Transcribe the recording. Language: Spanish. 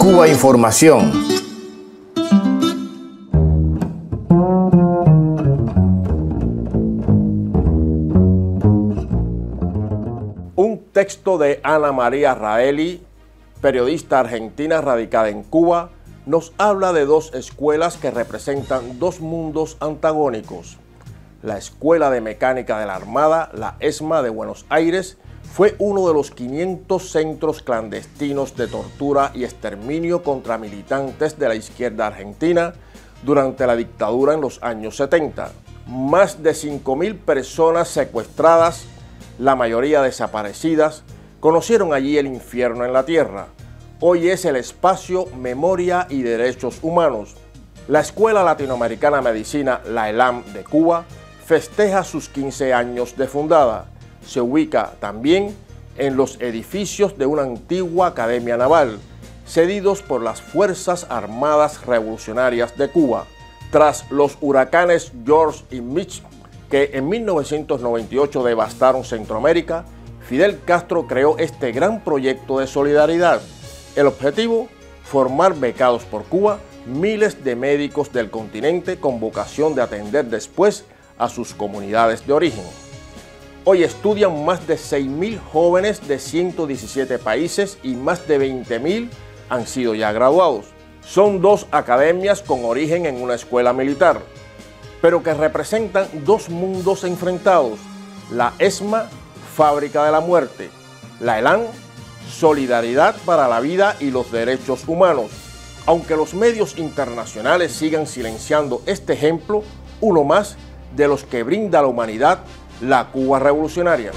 Cuba Información. Un texto de Ana María Raeli, periodista argentina radicada en Cuba, nos habla de dos escuelas que representan dos mundos antagónicos. La Escuela de Mecánica de la Armada, la ESMA de Buenos Aires, fue uno de los 500 centros clandestinos de tortura y exterminio contra militantes de la izquierda argentina durante la dictadura en los años 70. Más de 5.000 personas secuestradas, la mayoría desaparecidas, conocieron allí el infierno en la tierra. Hoy es el espacio Memoria y Derechos Humanos. La Escuela Latinoamericana de Medicina, la ELAM de Cuba, festeja sus 15 años de fundada se ubica también en los edificios de una antigua academia naval, cedidos por las Fuerzas Armadas Revolucionarias de Cuba. Tras los huracanes George y Mitch, que en 1998 devastaron Centroamérica, Fidel Castro creó este gran proyecto de solidaridad. El objetivo, formar becados por Cuba miles de médicos del continente con vocación de atender después a sus comunidades de origen. Hoy estudian más de 6.000 jóvenes de 117 países y más de 20.000 han sido ya graduados. Son dos academias con origen en una escuela militar, pero que representan dos mundos enfrentados. La ESMA, Fábrica de la Muerte. La ELAN, Solidaridad para la Vida y los Derechos Humanos. Aunque los medios internacionales sigan silenciando este ejemplo, uno más de los que brinda la humanidad la Cuba revolucionaria.